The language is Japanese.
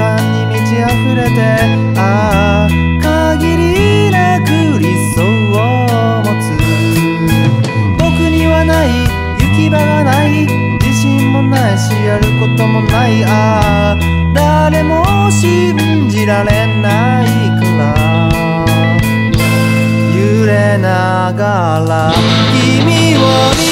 間に満ち溢れてああ限りなく理想を持つ。僕にはない行き場がない自信もないしやることもない。ああ誰も信じられないから。揺れながら君を見